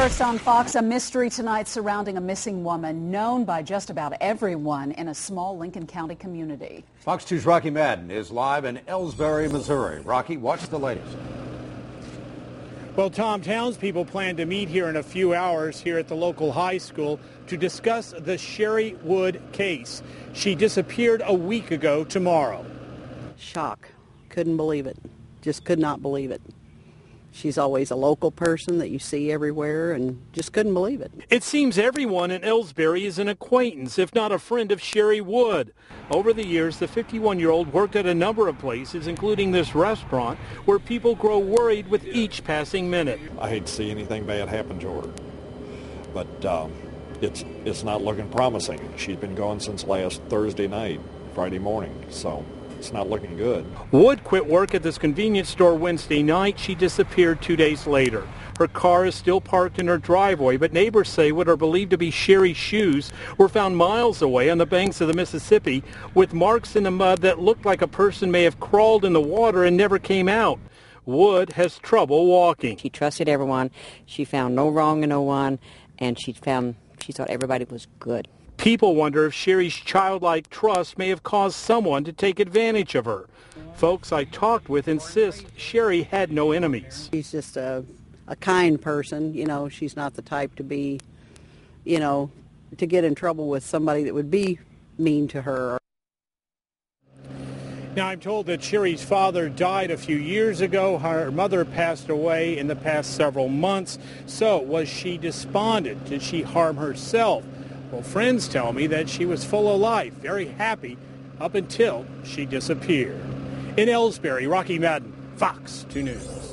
First on Fox, a mystery tonight surrounding a missing woman known by just about everyone in a small Lincoln County community. Fox 2's Rocky Madden is live in Elsberry, Missouri. Rocky, what's the latest? Well, Tom, townspeople plan to meet here in a few hours here at the local high school to discuss the Sherry Wood case. She disappeared a week ago tomorrow. Shock. Couldn't believe it. Just could not believe it. She's always a local person that you see everywhere and just couldn't believe it. It seems everyone in Elsberry is an acquaintance, if not a friend of Sherry Wood. Over the years, the 51-year-old worked at a number of places, including this restaurant, where people grow worried with each passing minute. I hate to see anything bad happen to her, but uh, it's, it's not looking promising. She's been gone since last Thursday night, Friday morning, so it's not looking good. Wood quit work at this convenience store Wednesday night. She disappeared two days later. Her car is still parked in her driveway, but neighbors say what are believed to be Sherry's shoes were found miles away on the banks of the Mississippi with marks in the mud that looked like a person may have crawled in the water and never came out. Wood has trouble walking. She trusted everyone. She found no wrong in no one, and she found she thought everybody was good. People wonder if Sherry's childlike trust may have caused someone to take advantage of her. Folks I talked with insist Sherry had no enemies. She's just a, a kind person. You know, she's not the type to be, you know, to get in trouble with somebody that would be mean to her. Now, I'm told that Sherry's father died a few years ago. Her mother passed away in the past several months. So was she despondent? Did she harm herself? Well, friends tell me that she was full of life, very happy, up until she disappeared. In Elsberry, Rocky Madden, Fox 2 News.